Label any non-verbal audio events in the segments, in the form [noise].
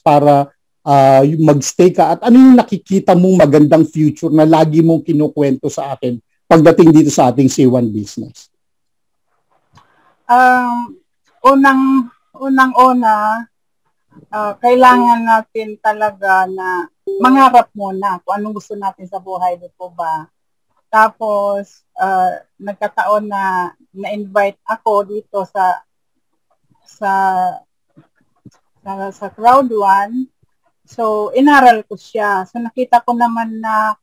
para uh, mag-stay ka at ano yung nakikita mong magandang future na lagi mong kinukwento sa akin pagdating dito sa ating C1 business? Um, unang unang-una uh, kailangan natin talaga na mangarap muna kung anong gusto natin sa buhay, di po ba? Tapos, uh, nagkataon na na-invite ako dito sa sa sa, sa crowd one. So, inaral ko siya. So, nakita ko naman na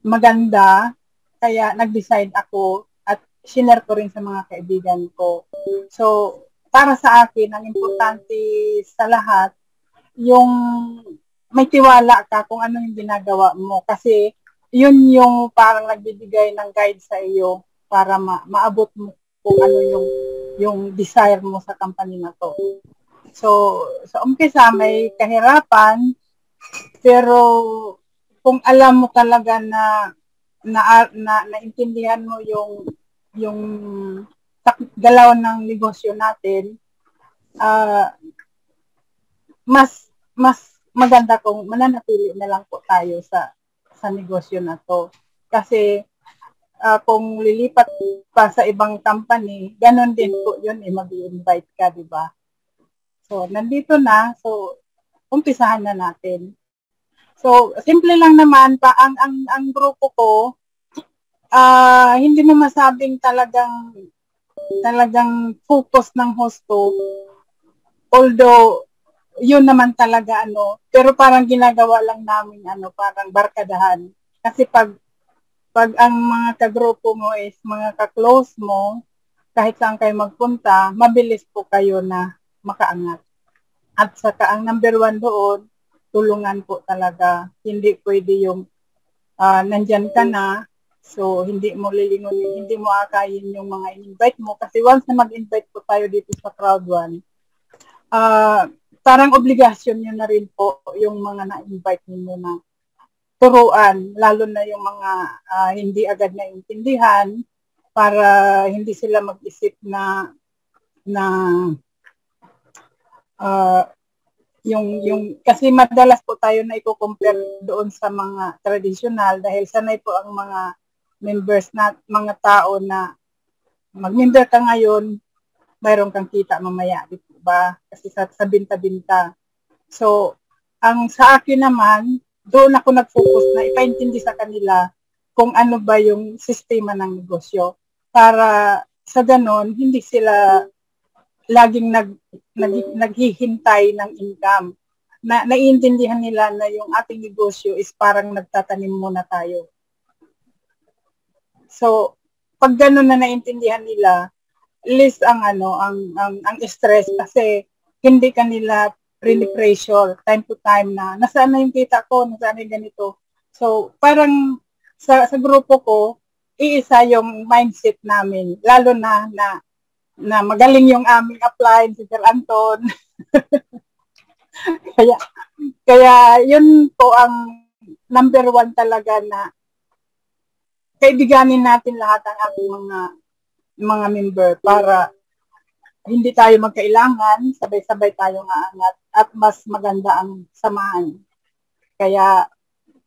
maganda. Kaya, nag-decide ako at sinare ko rin sa mga kaibigan ko. So, para sa akin, ang importante sa lahat, yung may tiwala ka kung ano yung ginagawa mo. Kasi yun yung parang nagbibigay ng guide sa iyo para ma- maabot mo kung ano yung yung desire mo sa company na to. So, sa umpisa may kahirapan, pero kung alam mo talaga na na, na naintindihan mo yung yung galaw ng negosyo natin, uh, mas mas maganda kung mananatili na lang po tayo sa sa negosyo na to. Kasi uh, kung lilipat pa sa ibang company, ganun din po yun, eh, mag-invite ka, di ba? So, nandito na. So, umpisahan na natin. So, simple lang naman pa ang ang ang grupo ko uh, hindi mo masabing talagang talagang focus ng hosto. Although, yun naman talaga ano, pero parang ginagawa lang namin ano, parang barkadahan. Kasi pag pag ang mga kagrupo mo is mga ka-close mo, kahit saan kayo magpunta, mabilis po kayo na makaangat. At saka ang number one doon, tulungan po talaga. Hindi pwede yung uh, nandyan ka na, So, hindi mo lilingon, hindi mo akayin yung mga in-invite mo. Kasi once na mag-invite po tayo dito sa crowd one, uh, parang obligasyon nyo na rin po yung mga na-invite niyo na turuan, lalo na yung mga uh, hindi agad na intindihan para hindi sila mag-isip na na uh, yung yung kasi madalas po tayo na i-compare doon sa mga traditional dahil sanay po ang mga members na mga tao na mag-member ka ngayon, mayroon kang kita mamaya, di ba? Kasi sa, sa binta-binta. So, ang sa akin naman, doon ako nag-focus na ipaintindi sa kanila kung ano ba yung sistema ng negosyo para sa ganon hindi sila laging nag, nag naghihintay ng income. Na naiintindihan nila na yung ating negosyo is parang nagtatanim muna tayo. So, pag gano'n na naintindihan nila, less ang ano, ang, ang, ang stress kasi hindi kanila pressure time to time na nasaan na yung kita ko, nasaan na yung ganito. So, parang sa, sa grupo ko, iisa yung mindset namin, lalo na na na magaling yung aming apply si Sir Anton. [laughs] kaya kaya yun po ang number one talaga na kaibiganin natin lahat ang ating mga mga member para hindi tayo magkailangan, sabay-sabay tayong aangat at mas maganda ang samahan. Kaya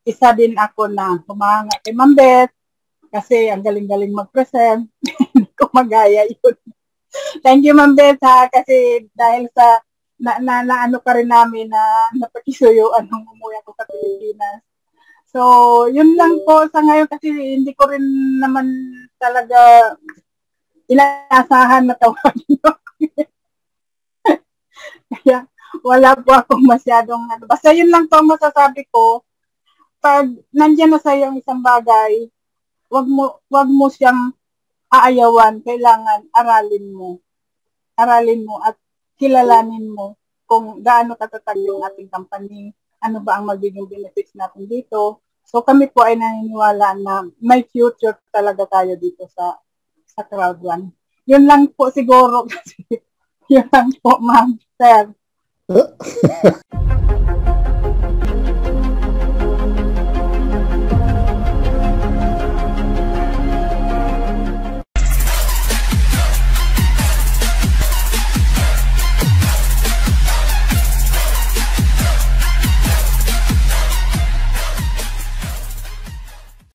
isa din ako na humanga kay Mambet kasi ang galing-galing mag-present. [laughs] Hindi ko magaya yun. Thank you, Mambet, ha, kasi dahil sa na, na, na ano ka rin namin na napakisuyuan nung umuwi ako sa Pilipinas. So, yun lang po sa ngayon kasi hindi ko rin naman talaga inaasahan na tawagin [laughs] Kaya wala po akong masyadong ano. Basta yun lang po masasabi ko. Pag nandiyan na sa iyo isang bagay, wag mo wag mo siyang aayawan, kailangan aralin mo. Aralin mo at kilalanin mo kung gaano katatag yung ating company, ano ba ang magiging benefits natin dito. So kami po ay naniniwala na may future talaga tayo dito sa sa crowd one. Yun lang po siguro kasi [laughs] yun lang po ma'am, sir. [laughs]